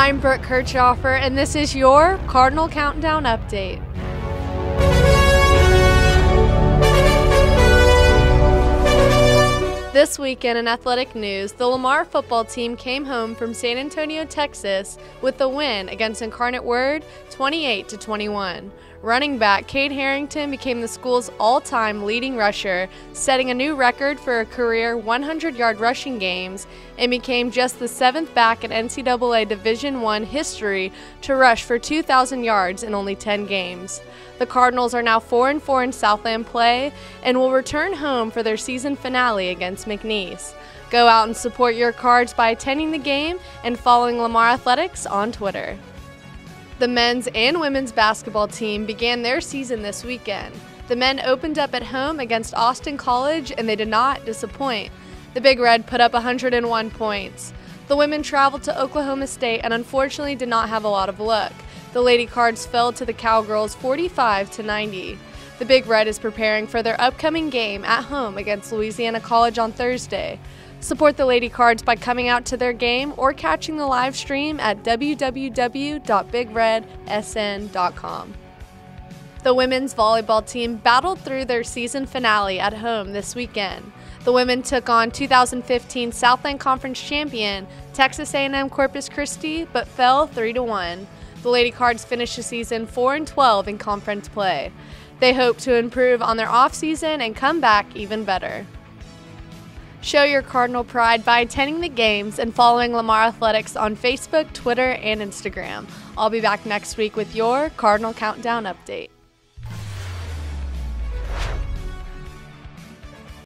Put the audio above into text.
I'm Brooke Kirchhofer, and this is your Cardinal Countdown Update. This weekend in athletic news, the Lamar football team came home from San Antonio, Texas with a win against Incarnate Word 28 to 21. Running back Kade Harrington became the school's all-time leading rusher, setting a new record for a career 100-yard rushing games and became just the seventh back in NCAA Division I history to rush for 2,000 yards in only 10 games. The Cardinals are now 4 and 4 in Southland play and will return home for their season finale against McNeese. Go out and support your cards by attending the game and following Lamar Athletics on Twitter. The men's and women's basketball team began their season this weekend. The men opened up at home against Austin College and they did not disappoint. The Big Red put up 101 points. The women traveled to Oklahoma State and unfortunately did not have a lot of luck. The Lady Cards fell to the Cowgirls 45 to 90. The Big Red is preparing for their upcoming game at home against Louisiana College on Thursday. Support the Lady Cards by coming out to their game or catching the live stream at www.bigredsn.com. The women's volleyball team battled through their season finale at home this weekend. The women took on 2015 Southland Conference champion Texas A&M Corpus Christi but fell 3 to 1. The Lady Cards finished the season 4 and 12 in conference play. They hope to improve on their offseason and come back even better. Show your Cardinal pride by attending the games and following Lamar Athletics on Facebook, Twitter, and Instagram. I'll be back next week with your Cardinal Countdown update.